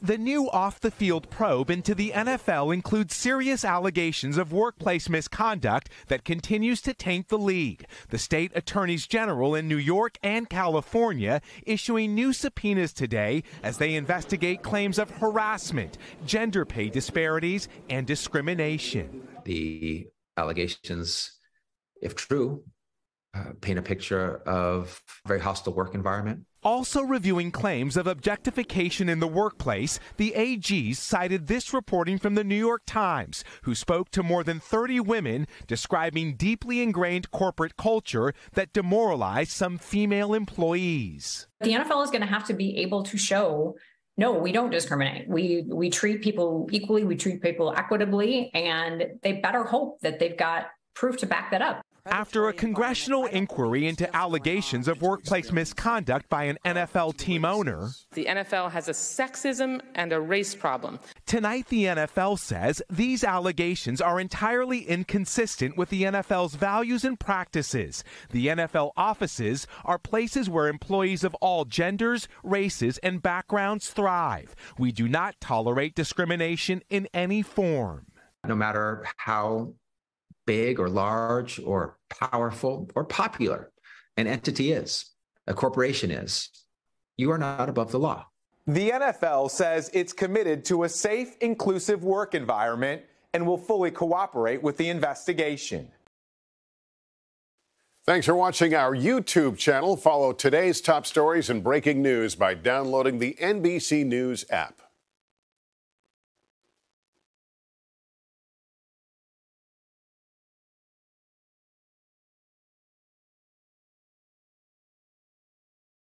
The new off the field probe into the NFL includes serious allegations of workplace misconduct that continues to taint the league. The state attorneys general in New York and California issuing new subpoenas today as they investigate claims of harassment, gender pay disparities, and discrimination. The allegations, if true, uh, paint a picture of a very hostile work environment also reviewing claims of objectification in the workplace, the AGs cited this reporting from the New York Times, who spoke to more than 30 women describing deeply ingrained corporate culture that demoralized some female employees. The NFL is going to have to be able to show no, we don't discriminate. We we treat people equally, we treat people equitably, and they better hope that they've got proof to back that up. After a congressional inquiry into allegations of workplace misconduct by an NFL team owner, the NFL has a sexism and a race problem. Tonight, the NFL says these allegations are entirely inconsistent with the NFL's values and practices. The NFL offices are places where employees of all genders, races, and backgrounds thrive. We do not tolerate discrimination in any form. No matter how big or large or powerful or popular an entity is, a corporation is, you are not above the law. The NFL says it's committed to a safe, inclusive work environment and will fully cooperate with the investigation. Thanks for watching our YouTube channel. Follow today's top stories and breaking news by downloading the NBC News app.